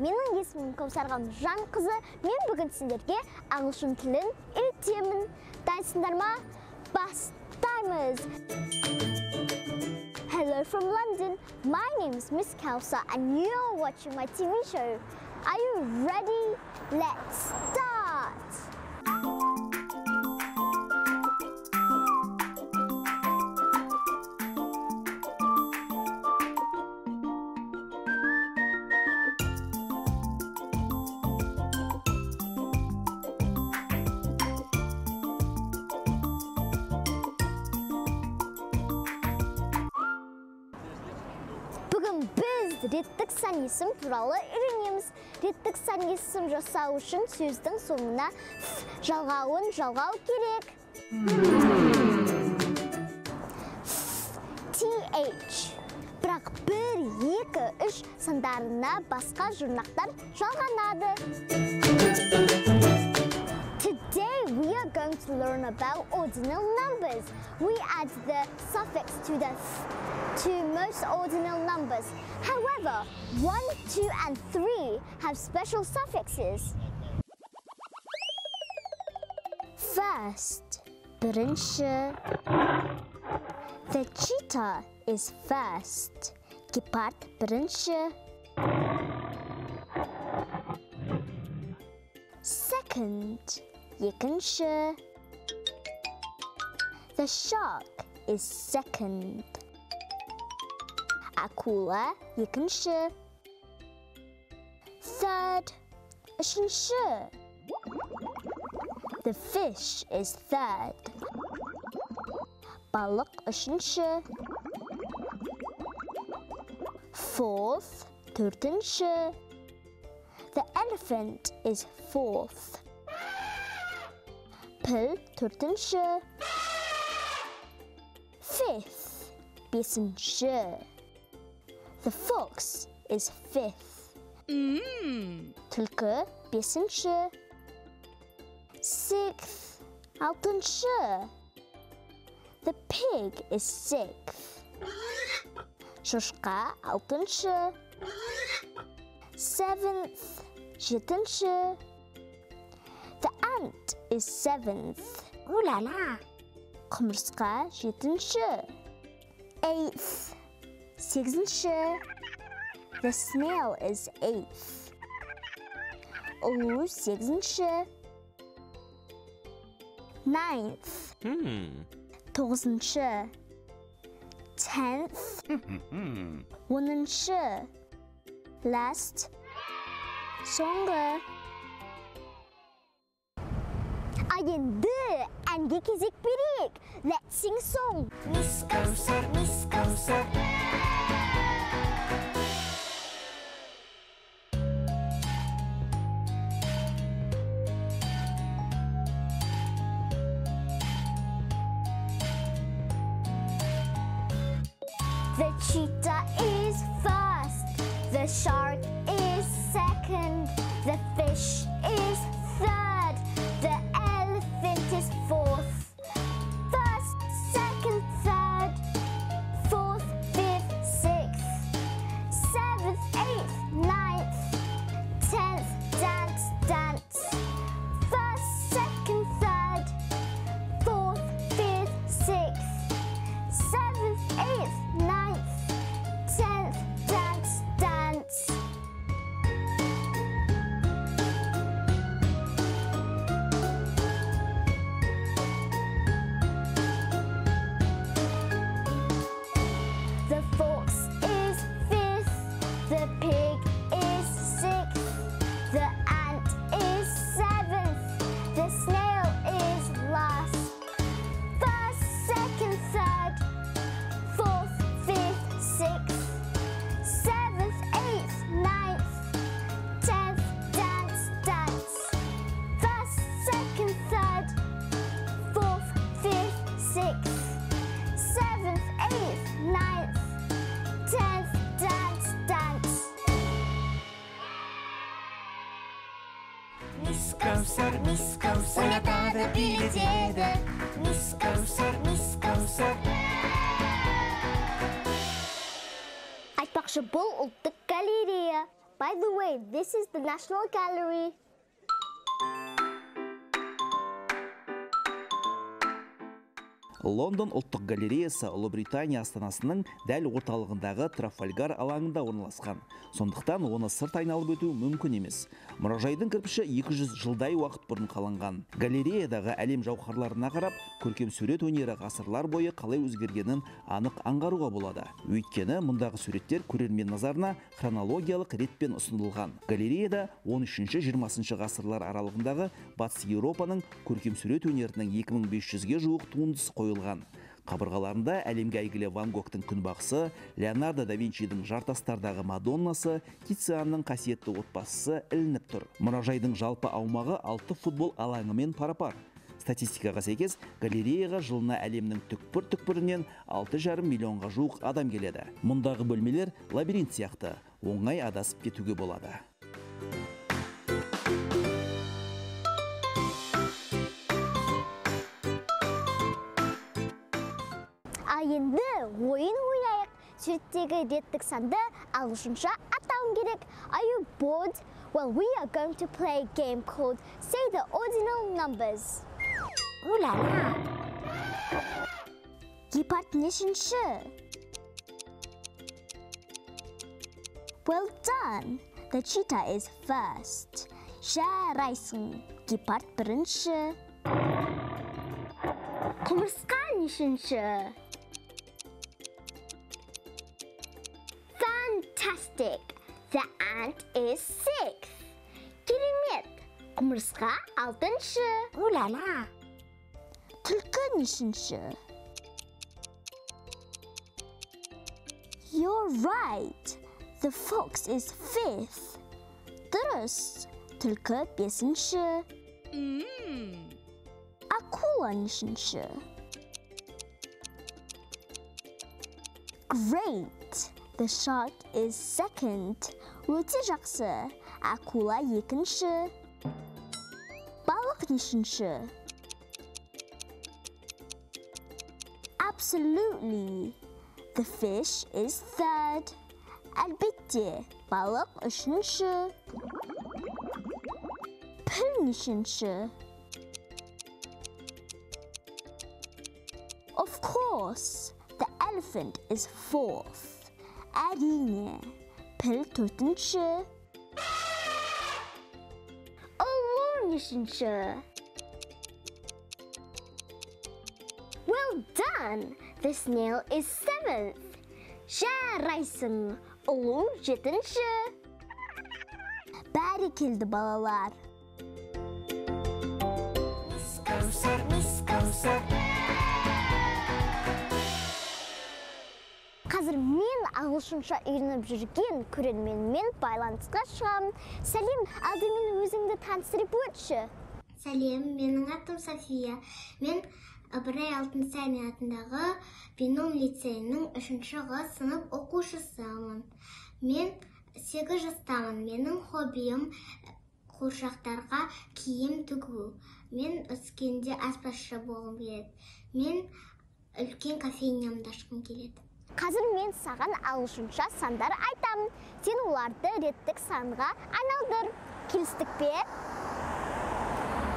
менің есімім жан қызы мен бүгін сендерге ағылшын тілін үйретемін дайынсыңдар ма бастаймыз hello from london my name is miss Kausa and you're watching my tv show are you ready let's start реттік сан есім туралы үйренеміз реттік сан есім жасау үшін сөздің соңына жалғауын жалғау керек th бірақ бір екі үш сандарына басқа жұрнақтар жалғанады to learn about ordinal numbers. We add the suffix to the to most ordinal numbers. However, 1, 2 and 3 have special suffixes. First, birinci. The cheetah is first. Gepard birinci. Second, ikinci. The shark is second. Akula yıkıncı. Third, üçüncü. The fish is third. Balık üçüncü. Fourth, dördüncü. The elephant is fourth. Pil dördüncü fifth biesensche. The fox is fifth. Mm. Tylko biesensche. Sixth altenche. The pig is sixth. Shushka altenche. Seventh jitensche. The ant is seventh. Ooh la la. құмырсқа жетінші eighth сегізінші the snail is eighth ұлу сегізінші ninth тоғызыншы tenth оныншы last соңғы а енді and Geeky Zik Pirik. Let's sing song. Miss Kausar, Miss Kausar. The cheetah is first, the shark is second. Jabal the takaliria By the way, this is the National Gallery. лондон ұлттық галереясы ұлыбритания астанасының дәл орталығындағы трафальгар алаңында орналасқан сондықтан оны сырт айналып өту мүмкін емес мұражайдың кірпіші 200 жылдай уақыт бұрын қаланған галереядағы әлем жауһарларына қарап көркем сурет өнері ғасырлар бойы қалай өзгергенін анық аңғаруға болады өйткені мұндағы суреттер көрермен назарына хронологиялық ретпен ұсынылған галереяда 13-20 ғасырлар аралығындағы батыс еуропаның көркем сурет өнерінің 2500-ге жуық туындысы қойылған қойылған қабырғаларында әлемге әйгілі ван гогтың күнбақсы, леонардо да винчидің жартастардағы мадоннасы тицианның қасиетті отбасысы ілініп тұр мұражайдың жалпы аумағы алты футбол алаңымен пара пар статистикаға сәйкес галереяға жылына әлемнің түкпір түкпірінен алты жарым миллионға жуық адам келеді мұндағы бөлмелер лабиринт сияқты оңай адасып кетуге болады айынды ойын ойнайық сөйттегі реттік санды ағылшынша атауым керек are you bored well we are going to play a game called say the ordinal numbers Ула ла гепард нешінші well done the cheetah is first жарайсың гепард бірінші құмырсқа нешінші ettik. The ant is six. Керемет! Құмырсқа алтыншы. Уляля! Түлкі нешінші? You're right. The fox is fifth. Дұрыс. Түлкі бесінші. Mm. Акула нешінші? Great. The shark is second. Өте жақсы. Акула екінші. Балық нешінші? Absolutely. The fish is third. Әлбетте, балық үшінші. Піл нешінші? Of course, the elephant is fourth. әрине піл төртінші он үшінші well done the snail is seventh жарайсың ұлу жетінші бәрекелді балалар мыс кәусар ағылшынша үйреніп жүрген көрерменмен байланысқа шығамын сәлем алдымен өзіңді таныстырып өтші сәлем менің атым софия мен ыбырай алтынсарин атындағы бином лицейінің үшінші ғ сынып оқушысымын мен сегіз жастамын менің хоббиім қуыршақтарға киім тігу мен өскенде аспазшы болғым келеді мен үлкен кофейнямды ашқым келеді Қазір мен саған ағылшынша сандар айтамын. Сен оларды реттік санға айналдыр. Келістік пе?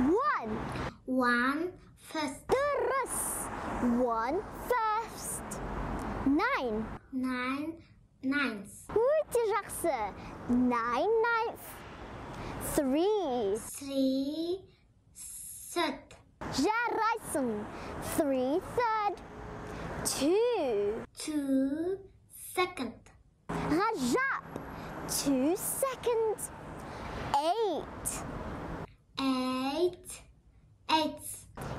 One. One first. Дұрыс. One first. Nine. Nine nines. Өте жақсы. Nine ninth Three. Three third. Жарайсың. Three third. Two. Second, eight, Eight. Eight. Eight.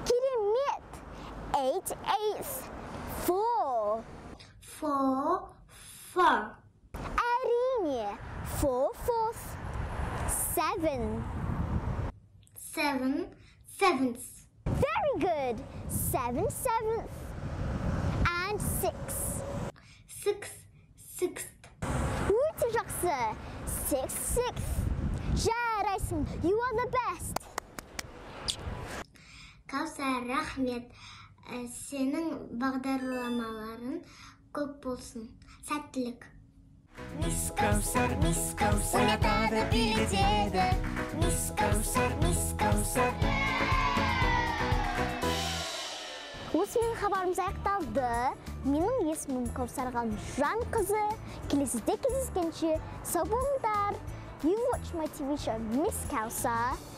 Kitty mit. Eight eights. Four. Four. Four. Four fourths. Seven. Seven sevenths. Very good. Seven sevenths. And six. Six sixth. Өте sixth, sixth. Жарайсың, you are the best. Каусар, рахмет. Сенің бағдарламаларың көп болсын. Сәттілік. Мисс Каусар, мисс Каусар, ойнатады, билетеді. Мисс Каусар, мисс Каусар осымен хабарымыз аяқталды менің есімім кәусар қызы келесіде кездескенше сау болыңдар you watch my tv show miss Kausa.